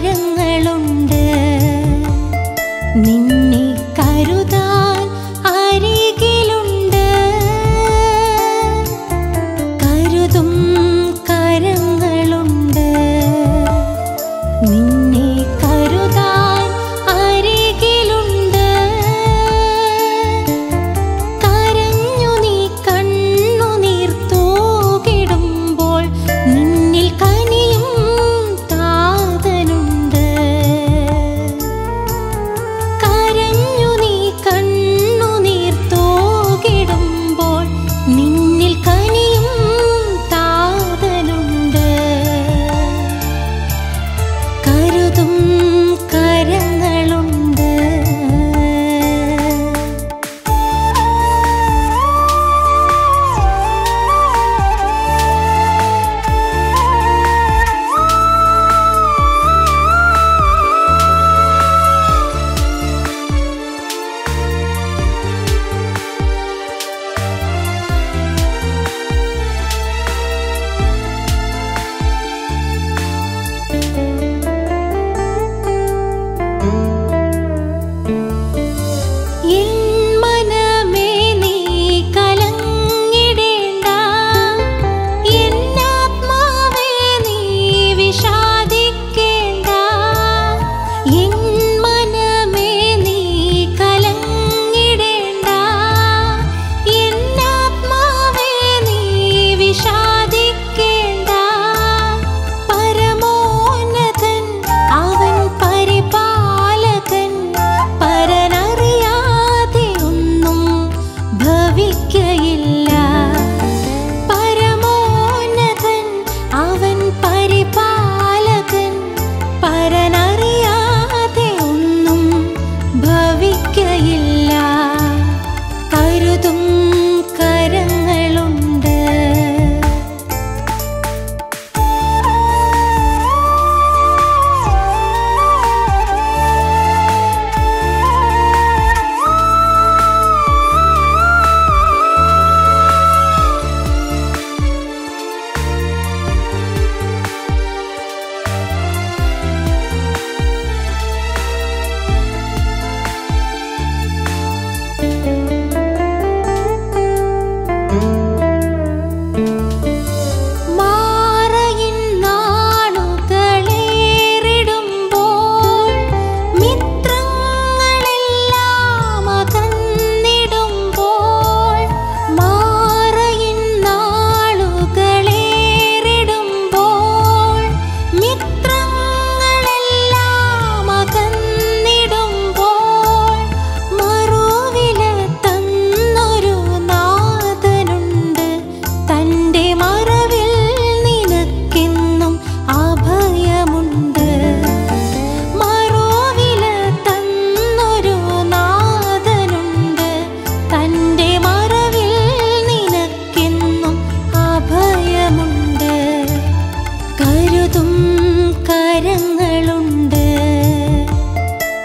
താരങ്ങളുണ്ട്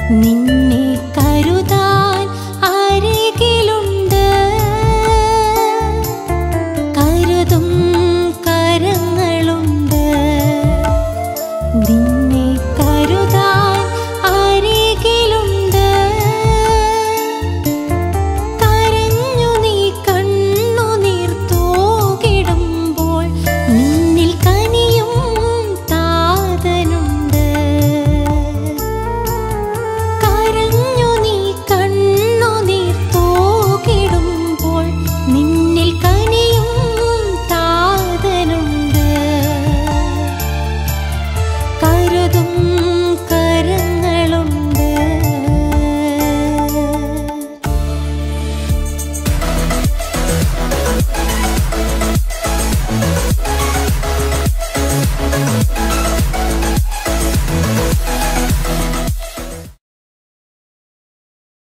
您。